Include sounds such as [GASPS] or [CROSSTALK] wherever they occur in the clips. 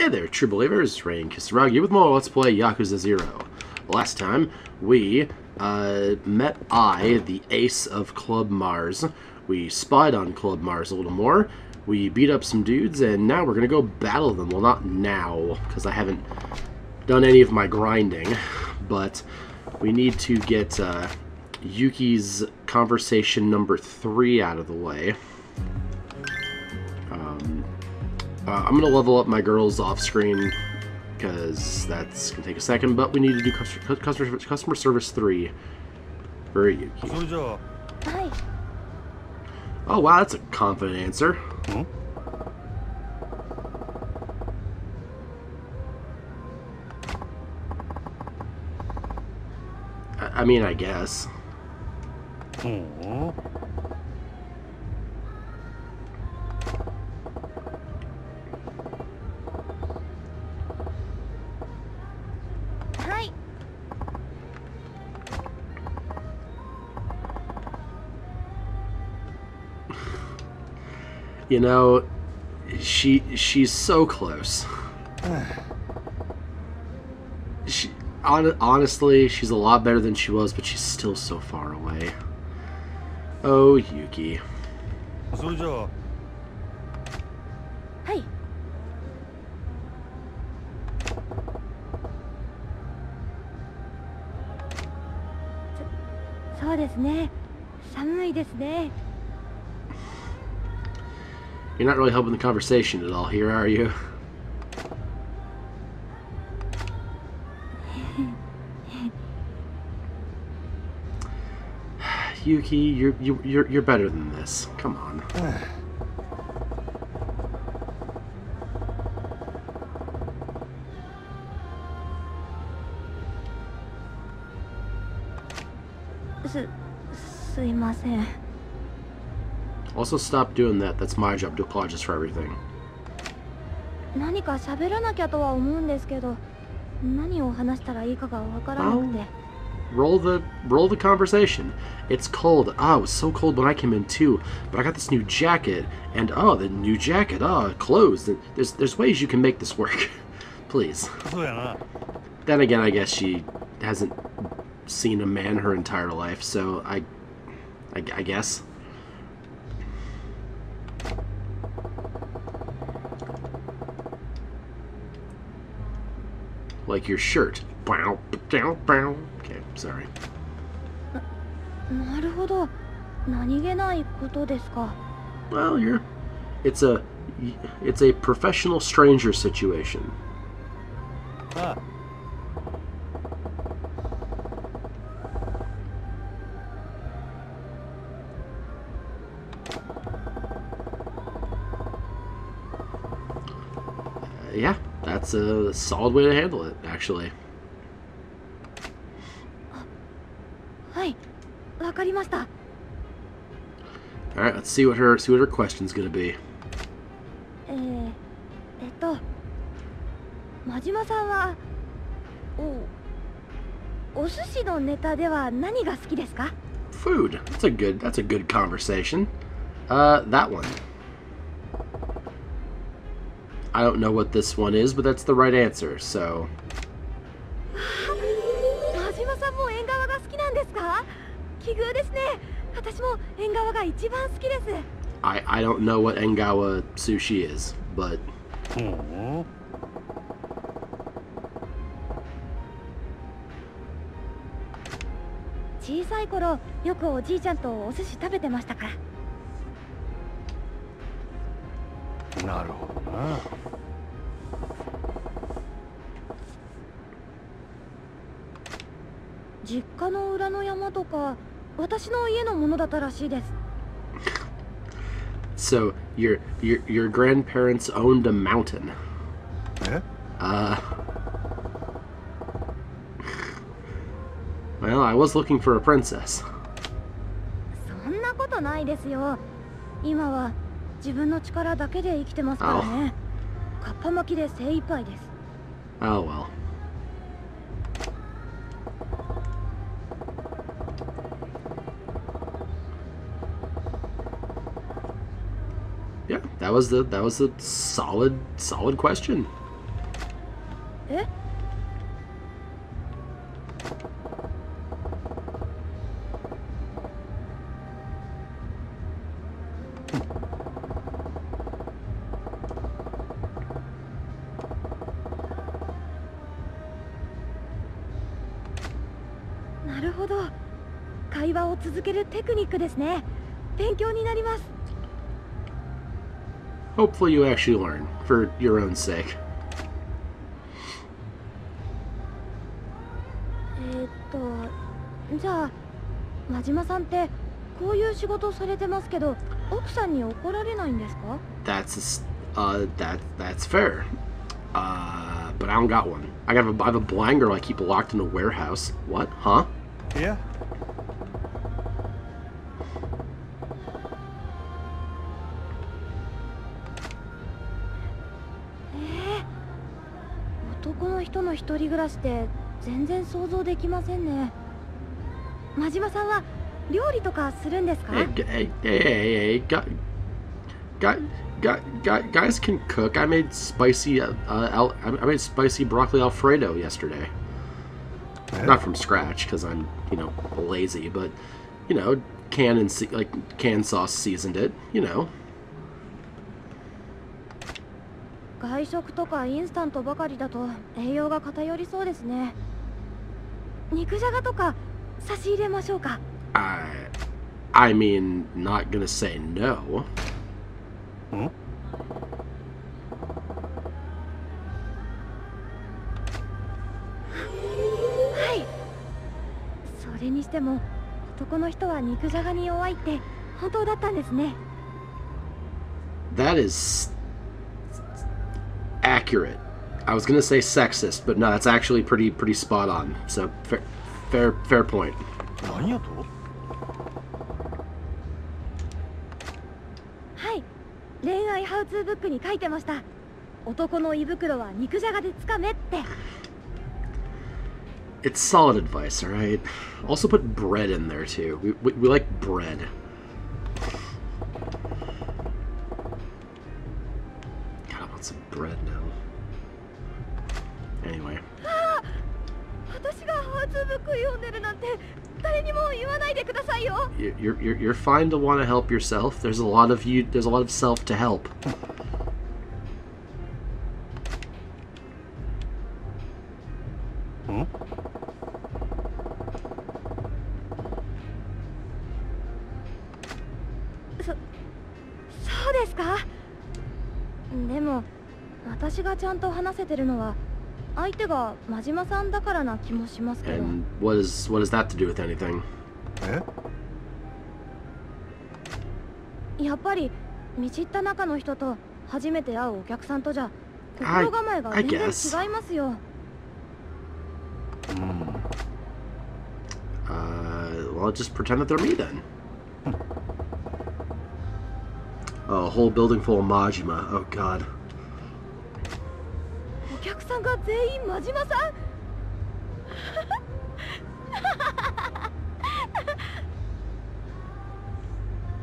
Hey there, true believers. Rayne Kisaragi with more Let's Play Yakuza 0. Last time, we uh, met Ai, the ace of Club Mars. We spied on Club Mars a little more. We beat up some dudes, and now we're going to go battle them. Well, not now, because I haven't done any of my grinding, but we need to get uh, Yuki's conversation number three out of the way. Uh, I'm going to level up my girls off screen because that's going to take a second, but we need to do customer, customer, customer service 3 for Yuki. Hi. Oh, wow, that's a confident answer. Hmm? I, I mean, I guess. Hmm? You know, she she's so close. [SIGHS] she hon honestly, she's a lot better than she was, but she's still so far away. Oh, Yuki. それじゃあはい。そそうですね。寒いですね。 You're not really helping the conversation at all here, are you? [SIGHS] Yuki, you're you, you're you're better than this. Come on. [SIGHS] .す、すいません。 Also, stop doing that. That's my job to apologize for everything. 何か喋らなきゃとは思うんですけど、何を話したらいいかがわからなくて。 Roll the roll the conversation. It's cold. Ah, it was so cold when I came in too. But I got this new jacket, and oh, the new jacket. Oh, clothes. There's there's ways you can make this work. [LAUGHS] Please. そうやな Then again, I guess she hasn't seen a man her entire life, so I, I, I guess. Like your shirt. Bow, bow, bow. Okay, sorry. なるほど。何気ないことですか。 Well, you're. It's a. It's a professional stranger situation. あ Uh, yeah, that's a solid way to handle it, actually. はい。わかりました。 All right, let's see what her see what her question's gonna be. えー、えっと真島さんはおお寿司のネタでは何が好きですか Food. That's a good. That's a good conversation. Uh, that one. I don't know what this one is, but that's the right answer, so... 奇遇ですね。私も縁側が一番好きです。I I don't know what engawa sushi is, but. Hmm. Chiisai koro, yoku oji-chan to? なるほどな実家の裏の山とか私の家のものだったらしいです so your your your grandparents owned a mountain. え Uh. Well, I was looking for a princess. そんなことないですよ今は自分の力だけで生きてますからねかっぱ巻きで精一杯です Oh well. Yeah, that was the that was a solid solid question. なるほど会話を続けるテクニックですね勉強になります Hopefully, you actually learn for your own sake. えーっとじゃあ真島さんってこういう仕事されてますけど奥さんに怒られないんですか That's a uh that that's fair. Uh, but I don't got one. I got a, I have a blind girl I keep locked in a warehouse. What? Huh? いや男の人の一人暮らしって全然想像できませんね真島さんは料理とかするんですか Hey, hey, hey, hey, guys can cook. I made spicy, uh, uh, I made spicy broccoli alfredo yesterday. え Not from scratch, because I'm, you know, lazy, but, you know, can and se- like canned sauce seasoned it. You know, 外食とかインスタントばかりだと栄養が偏りそうですね肉じゃがとか差し入れましょうか I, I mean, not gonna say no. ん しても男の人は肉じゃがに弱いって本当だったんですね That is accurate. I was gonna say sexist, but no, that's actually pretty pretty spot on. So fair, fair, fair point. 何やとはい恋愛ハウツーブックに書いてました男の胃袋は肉じゃがでつかめって It's solid advice, alright? Also put bread in there, too. We, we, we like bread. God, I want some bread now. Anyway. [GASPS] You're, you're, you're fine to want to help yourself. There's a lot of you. There's a lot of self to help. ちゃんと話せてるのは相手が真島さんだからな気もしますけど And what is what does that to do with anything? えやっぱり見知った中の人と初めて会うお客さんとじゃ心構えが全然.違いますようん Uh, well, just pretend that they're me then. Oh, a whole building full of Majima. Oh God. お客さんが全員真島さん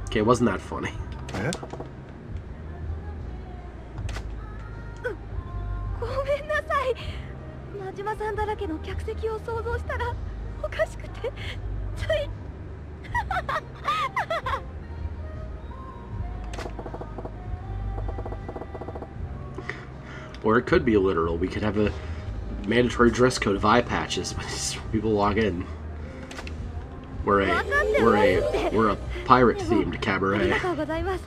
？Okay, wasn't that funny? えごめんなさい。真島さんだらけの客席を想像したらおかしくて。つい Or it could be literal. We could have a mandatory dress code of eye patches when these people log in. We're a we're a we're a pirate themed あり cabaret. がとうございます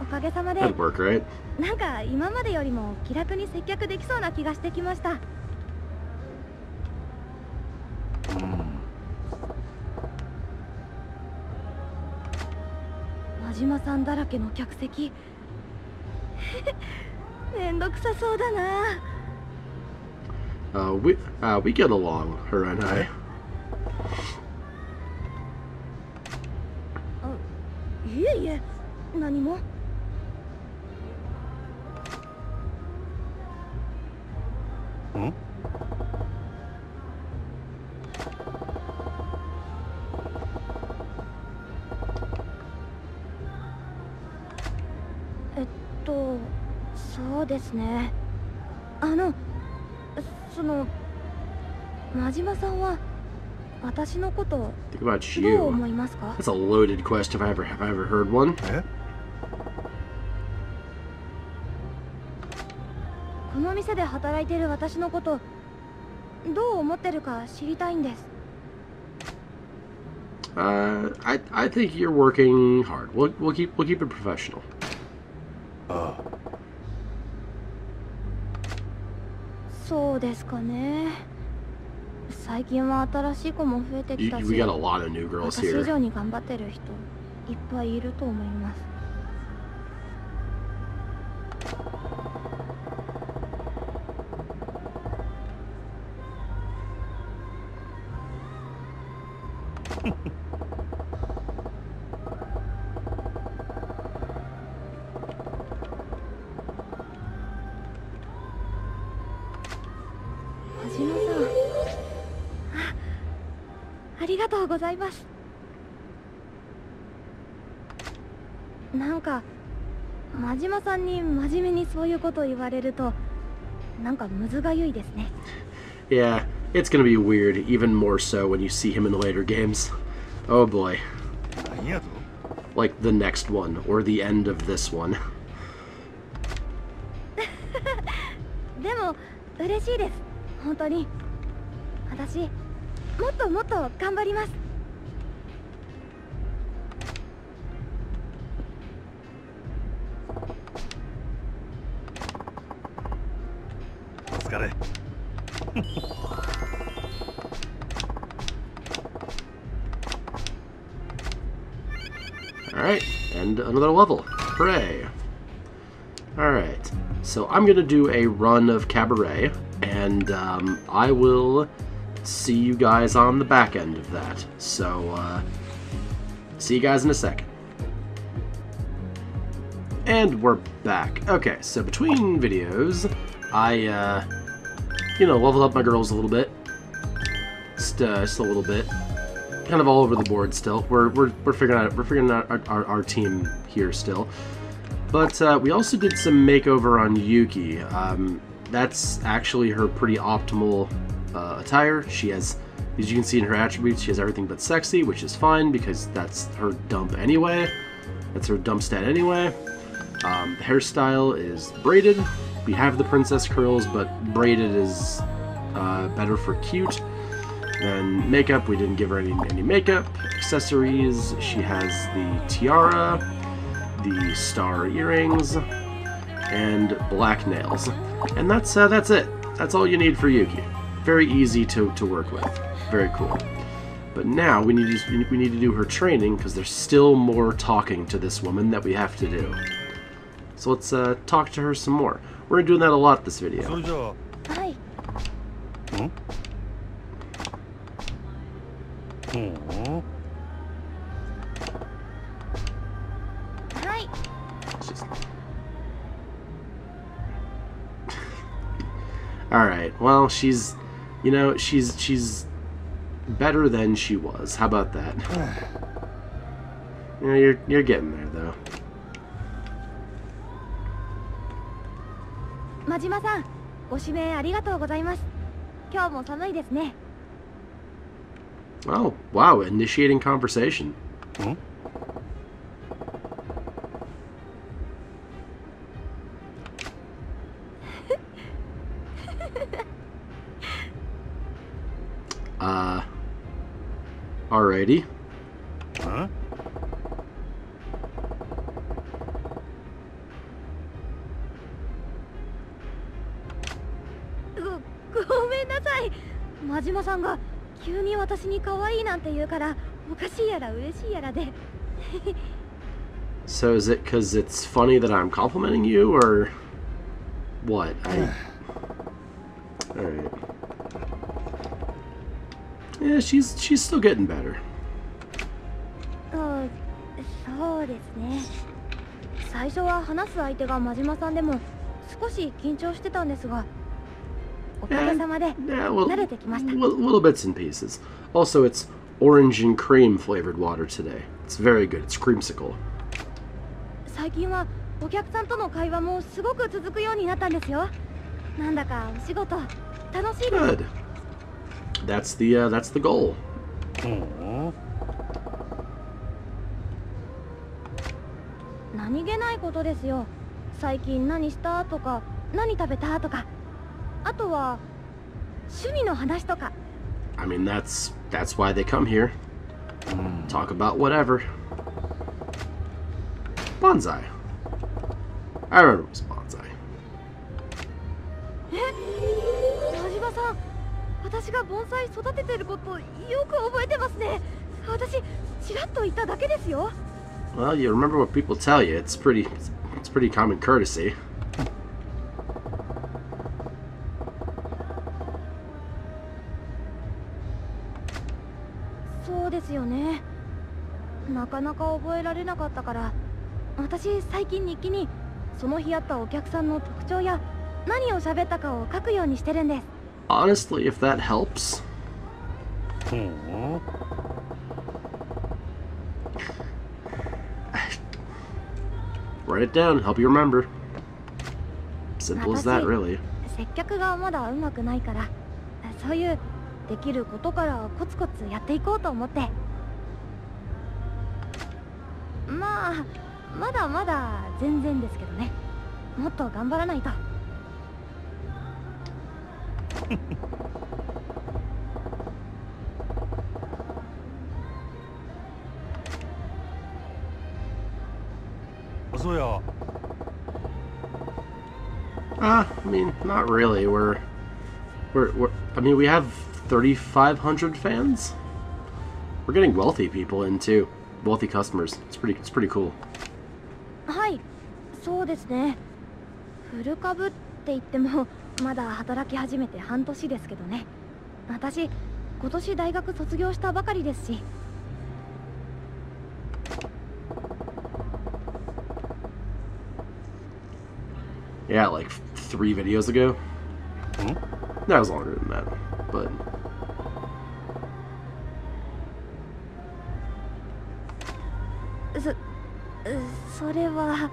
おかげさまで That'd work, right? なんか今までよりも気楽に接客できそうな気がしてきました真島さんだらけの客席 [LAUGHS] めんどくさそうだな Uh, we uh, we get along, her and I. いえいえ何もですねあの その真島さんは私のこと Think about どう you. 思いますか That's a loaded question if I ever have I ever heard one. えこの店で働いてる私のことどう思ってるか知りたいんです Uh, I I think you're working hard. We'll we'll keep we'll keep it professional. かね最近は新しい子も増えて You, きたし we got a lot of new girls 私以 here. 上に頑張ってる人いっぱいいると思います ございますなんか真島さんに真面目にそういうこと言われるとなんかむずがゆいですね Yeah, it's gonna be weird, even more so when you see him in later games. Oh boy, like the next one or the end of this one. でも嬉しいです本当に私もっともっと頑張ります疲れ Alright, and another level. Hooray. Alright, so I'm gonna do a run of Cabaret, and um, I will see you guys on the back end of that. So, uh, see you guys in a second. And we're back. Okay, so between videos, I, uh, you know, leveled up my girls a little bit. Just, uh, just a little bit kind of all over the board still. We're we're, we're figuring out we're figuring out our, our, our team here still. But uh, we also did some makeover on Yuki. Um, that's actually her pretty optimal uh, attire. She has, as you can see in her attributes, she has everything but sexy, which is fine because that's her dump anyway. That's her dump stat anyway. Um, the hairstyle is braided. We have the princess curls, but braided is uh, better for cute. Then makeup, we didn't give her any, any makeup. Accessories, she has the tiara, the star earrings, and black nails. And that's uh, that's it. That's all you need for Yuki. Very easy to, to work with. Very cool. But now we need to, we need to do her training because there's still more talking to this woman that we have to do. So let's uh, talk to her some more. We're doing that a lot this video. Hi. Hmm? Hmm. Hi. Just... [LAUGHS] All right. Well, she's, you know, she's she's better than she was. How about that? [SIGHS] you know, you're you're getting there though. 真島さんご指名ありがとうございます今日も寒いですね Oh, wow! Initiating conversation. うさんが急に私に可愛いなんて言うからおかしいやら嬉しいやらで So is it because it's funny that I'm complimenting you, or what? I. All right. Yeah, she's she's still getting better. うんそうですね最初は話す相手が真島さんでも少し緊張してたんですが Yeah, well, little, little bits and pieces. Also, it's orange and cream flavored water today. It's very good. It's creamsicle. 最近はお客さんとの会話もすごく続くようになったんですよなんだかお仕事楽しいです Good. That's the uh, that's the goal. ほう何気ないことですよ最近何したとか何食べたとか あとは趣味の話とか I mean, that's that's why they come here. うん Talk about whatever. Bonsai. I remember it was bonsai. え田島さん私が盆栽育ててることよく覚えてますね私ちらっと言っただけですよ Well, you remember what people tell you. It's pretty it's pretty common courtesy. ですよねなかなか覚えられなかったから私最近日記にその日あったお客さんの特徴や何を喋ったかを書くようにしてるんです Honestly, if that helps. Write it down, help you remember. Simple as that, really. 接客がまだうまくないからそういうできることからコツコツやっていこうと思って。まあまだまだ全然ですけどね。もっと頑張らないと。そうや Uh, I mean, not really. We're, we're, we're I mean, we have 3,500 fans. We're getting wealthy people in too. Wealthy customers. It's pretty, it's pretty cool. はいそうですねフル株って言ってもまだ働き始めて半年ですけどね私今年大学卒業したばかりですし Yeah, like [LAUGHS] three videos ago. Hmm? That was longer than that, but それは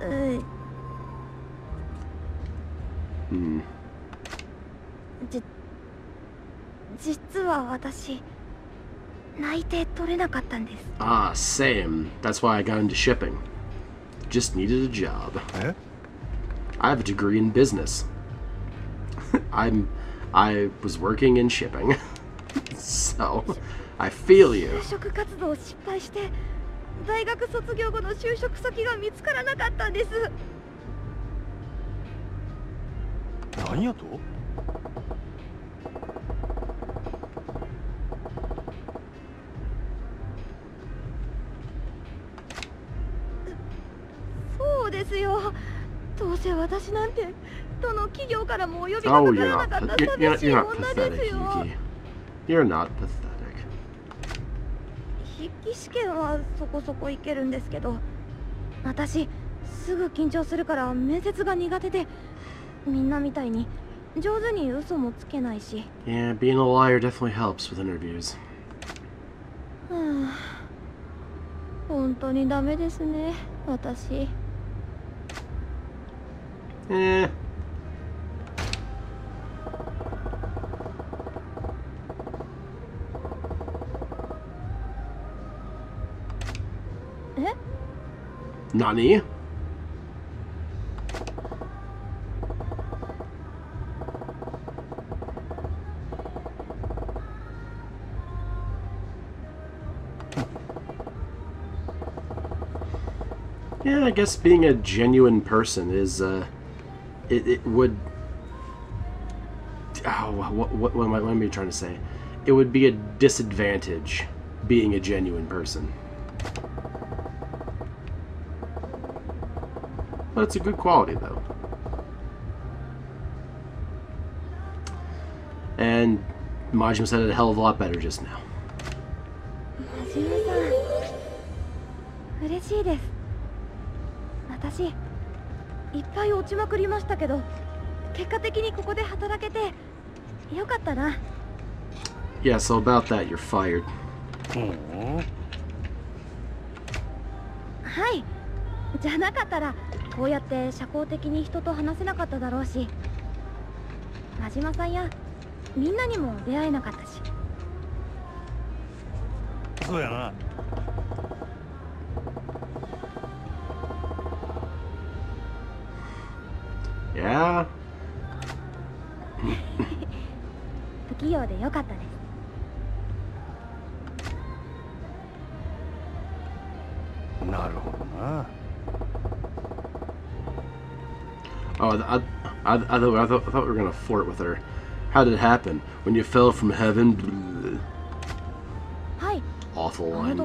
う hmm. じ実は私内定取れなかったんです ah, same. That's why I got into shipping. Just needed a job. え I have a degree in business. I'm I was working in shipping. [LAUGHS] so I feel you. 就職活動を失敗して大学卒業後の就職先が見つからなかったんです何やと？そうですよどうせ私なんてどの企業からもお呼びがかからなかった寂しい女ですよ。Oh, you're not you're not pathetic. 筆記試験はそこそこいけるんですけど、私、すぐ緊張するから面接が苦手で、みんなみたいに上手に嘘もつけないし。Yeah, being a liar definitely helps with interviews. 本当にダメですね、私。Yeah. え Nani? Yeah, I guess being a genuine person is, uh, it, it would. Oh, what, what, what, am I, what am I trying to say? It would be a disadvantage being a genuine person. But it's a good quality, though. And Majima said it a hell of a lot better just now. Majima-san. Yeah, so about that, you're fired. はいじゃなかったらこうやって社交的に人と話せなかっただろうし真島さんやみんなにも出会えなかったし。そうやな. [LAUGHS] 不器用でよかったで Oh, I, I, I, I, thought, I thought we were going to flirt with her. How did it happen? When you fell from heaven? Awful line.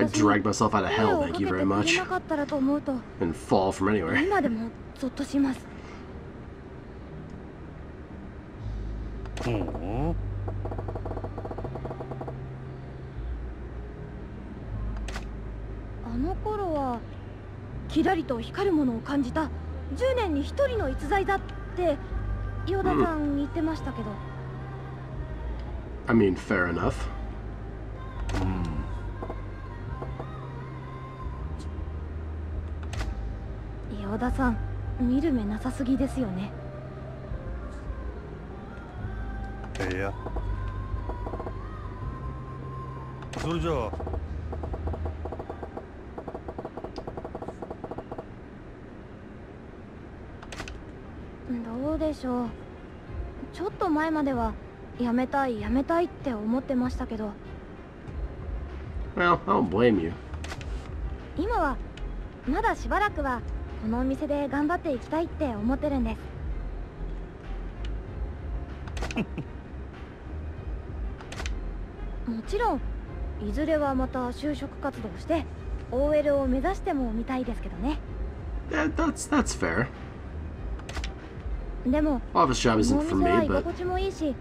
I dragged myself out of hell, thank you very much. And fall from anywhere. と光るものを感じた。10年に1人の逸材だってヨダさん言ってましたけど、I mean, fair enough. ヨダさん見る目なさすぎですよね。ええや。それじゃあどうでしょうちょっと前まではやめたいやめたいって思ってましたけど Well, I don't blame you. 今はまだしばらくはこのお店で頑張っていきたいって思ってるんです [LAUGHS] もちろんいずれはまた就職活動して OL を目指してもみたいですけどね That, that's that's fair. でも Office job こ isn't のお for 店 me, は居 but 心地もいいし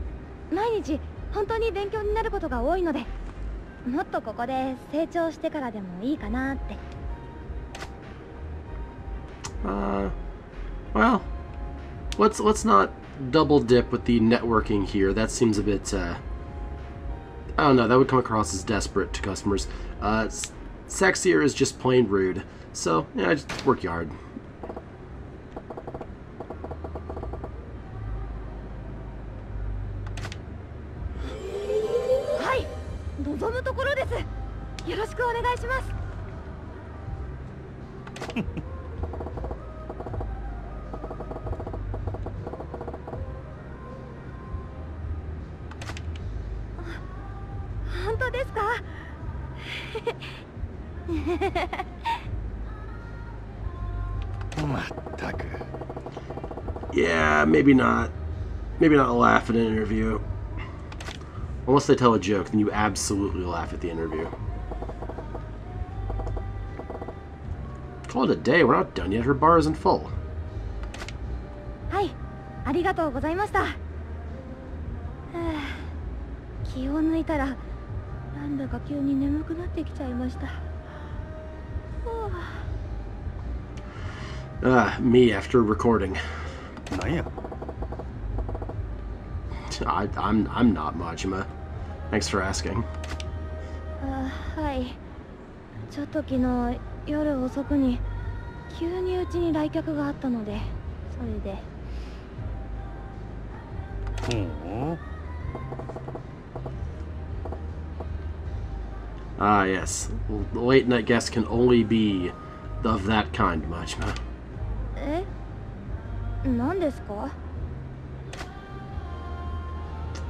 毎日本当に勉強になることが多いのでもっとここで成長してからでもいいかなって uh, well, let's let's not double dip with the networking here. That seems a bit. Uh, I don't know. That would come across as desperate to customers. Uh, s- sexier is just plain rude. So yeah, just work your hard. maybe not. Maybe not laugh at an interview. Unless they tell a joke, then you absolutely laugh at the interview. Call it a day. We're not done yet. Her bar isn't full. はいありがとうございましたはあ気を抜いたらなんだか急に眠くなってきちゃいましたはあ Ah, me after recording. なんや I, I'm I'm not Majima. Thanks for asking. あはいちょっと昨日夜遅くに急にうちに来客があったのでそれでうん Ah, yes. The late night guests can only be of that kind, Majima. え何ですか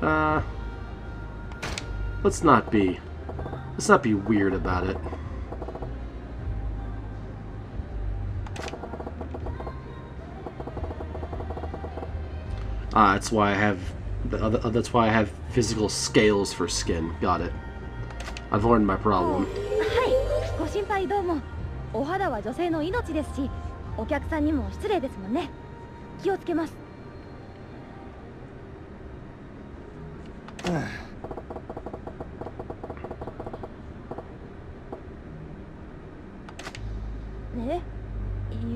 Uh, let's not be, let's not be weird about it. Ah, that's why I have, th- uh, that's why I have physical scales for skin. Got it. I've learned my は problem. いご心配どうもお肌は女性の命ですしお客さんにも失礼ですもんね気をつけます え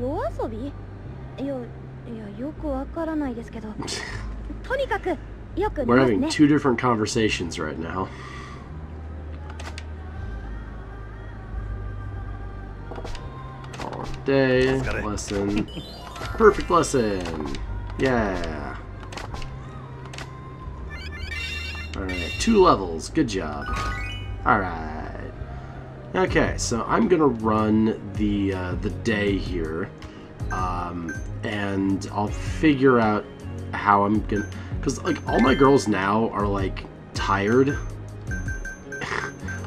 夜遊びいやいやよくわからないですけど[LAUGHS] とにかく よく寝 We're ます having ね two different conversations right now. All day Got it. lesson. Perfect lesson. Yeah. Two levels. Good job. All right. Okay, so I'm gonna run the uh, the day here, um, and I'll figure out how I'm gonna. Because like all my girls now are like tired. [LAUGHS]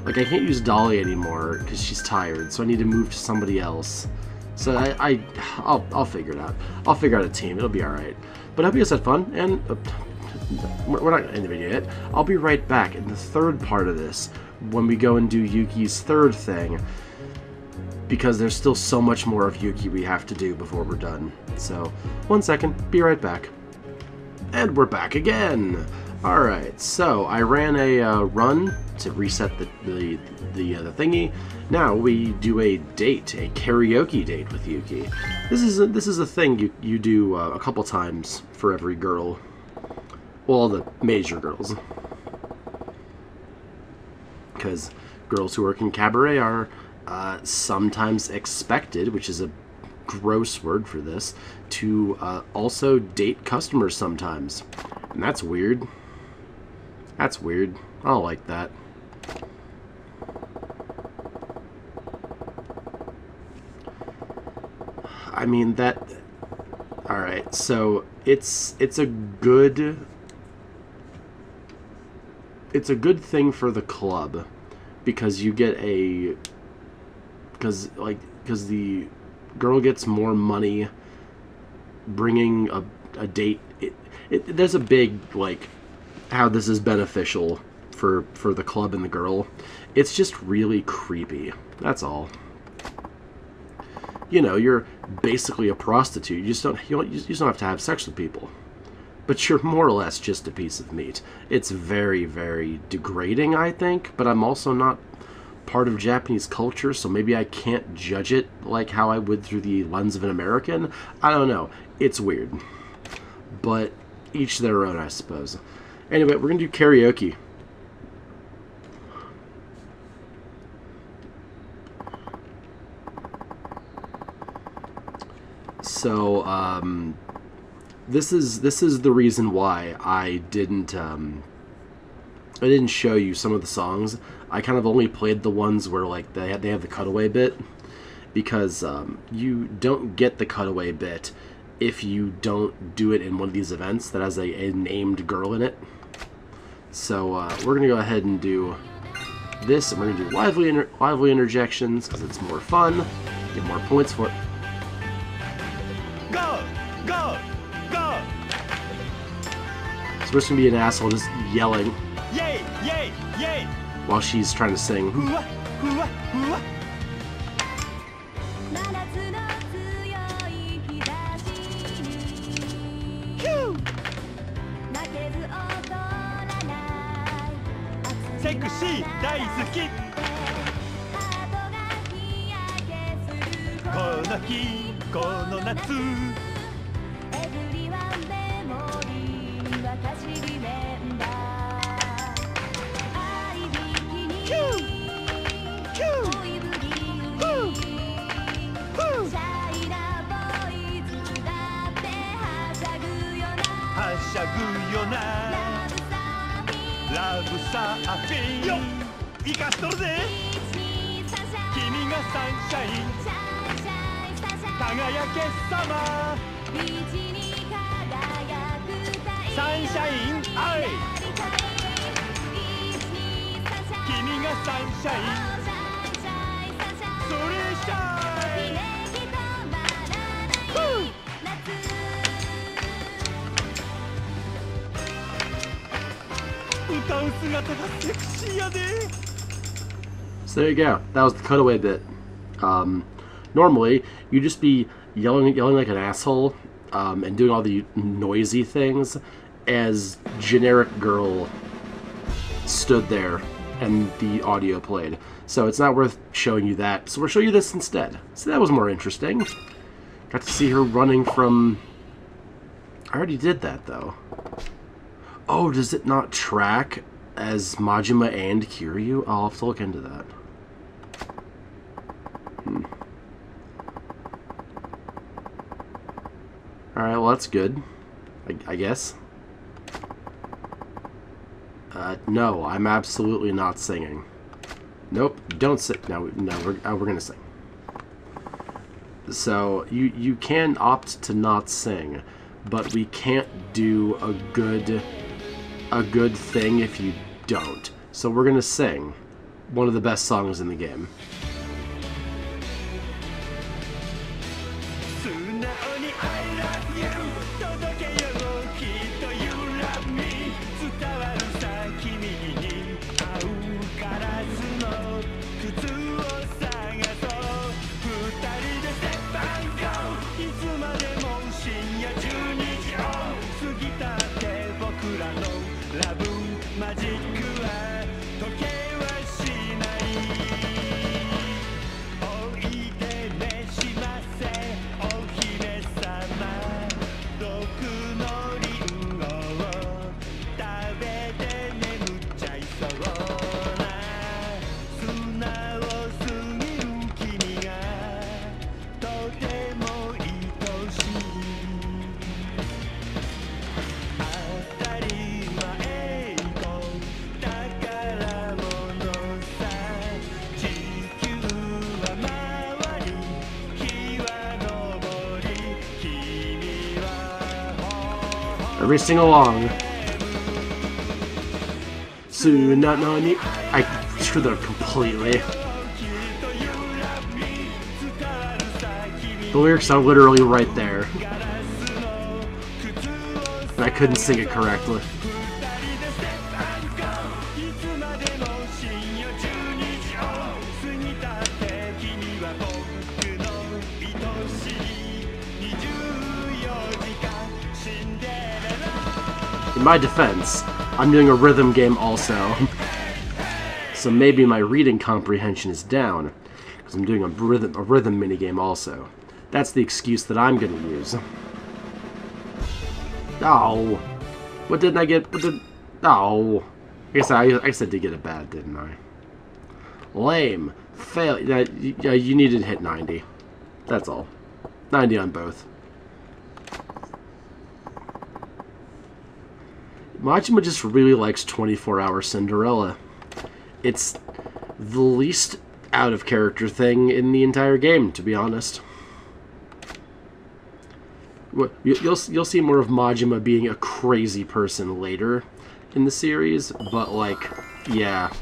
like I can't use Dolly anymore because she's tired, so I need to move to somebody else. So I, I I'll, I'll figure it out. I'll figure out a team. It'll be all right. But I hope you guys had fun, and uh, we're not gonna end the video yet. I'll be right back in the third part of this when we go and do Yuki's third thing because there's still so much more of Yuki we have to do before we're done. So, one second, be right back. And we're back again! Alright, so I ran a uh, run to reset the, the, the, uh, the thingy. Now we do a date, a karaoke date with Yuki. This is a, this is a thing you, you do uh, a couple times for every girl. Well, the major girls. Because girls who work in cabaret are uh, sometimes expected, which is a gross word for this, to uh, also date customers sometimes. And that's weird. That's weird. I don't like that. I mean that all right. So it's it's a good it's a good thing for the club because you get a because like because the girl gets more money bringing a, a date. It, it there's a big like how this is beneficial for for the club and the girl. It's just really creepy that's all. You know you're basically a prostitute. You just don't you, don't, you just don't have to have sex with people but you're more or less just a piece of meat. It's very, very degrading, I think, but I'm also not part of Japanese culture, so maybe I can't judge it like how I would through the lens of an American. I don't know. It's weird. But each their own, I suppose. Anyway, we're going to do karaoke. So, um, this is this is the reason why I didn't um, I didn't show you some of the songs. I kind of only played the ones where like they they have the cutaway bit because um, you don't get the cutaway bit if you don't do it in one of these events that has a, a named girl in it. So uh, we're gonna go ahead and do this, and we're gonna do lively inter lively interjections because it's more fun. Get more points for it. So we're just gonna be an asshole just yelling Yay! Yay! Yay! while she's trying to sing. よなラブサーフィンラブサーフィンよ生かしとるぜ君がサンシャイン君がサンシャインシャイシャイサンシャイン輝けさまビーチに輝く太陽サンシャインアイやりたいビーチにサンシャイン君がサンシャインシャイシャイサンシャインそれシャイ So there you go. That was the cutaway bit. Um, normally, you'd just be yelling, yelling like an asshole, um, and doing all the noisy things, as generic girl stood there, and the audio played. So it's not worth showing you that. So we'll show you this instead. So that was more interesting. Got to see her running from. I already did that though. Oh, does it not track as Majima and Kiryu? I'll have to look into that. Hmm. Alright, well that's good. I, I guess. Uh, no, I'm absolutely not singing. Nope, don't sing. No, no, we're, uh, we're gonna sing. So, you, you can opt to not sing, but we can't do a good, a good thing if you don't. So we're gonna sing one of the best songs in the game. Every along. Suna no ni. I screwed up completely. The lyrics are literally right there. And I couldn't sing it correctly. My defense, I'm doing a rhythm game also. [LAUGHS] so maybe my reading comprehension is down. Because I'm doing a rhythm, a rhythm minigame also. That's the excuse that I'm gonna use. Oh. What didn't I get? What did... Oh. I guess I, I guess I did get it bad, didn't I? Lame. Fail. Yeah, you needed to hit 90. That's all. 90 on both. Majima just really likes 24 Hour Cinderella. It's the least out of character thing in the entire game, to be honest. You- You'll you'll see more of Majima being a crazy person later in the series, but like, yeah.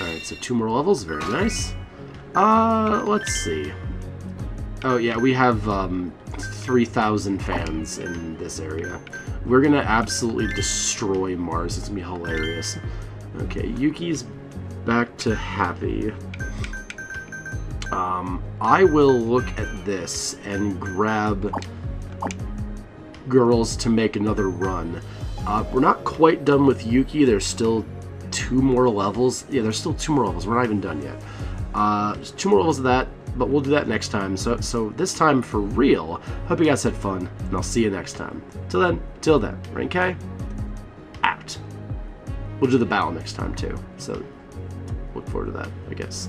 All right, so two more levels, very nice. Uh, let's see. Oh yeah, we have um, 3,000 fans in this area. We're gonna absolutely destroy Mars. It's gonna be hilarious. Okay, Yuki's back to happy. Um, I will look at this and grab girls to make another run. Uh, we're not quite done with Yuki. There's still two more levels. Yeah, there's still two more levels. We're not even done yet. Uh, two more levels of that, but we'll do that next time. So, so this time for real. Hope you guys had fun, and I'll see you next time. Till then, till then, Renkai, out. We'll do the battle next time too. So, look forward to that, I guess.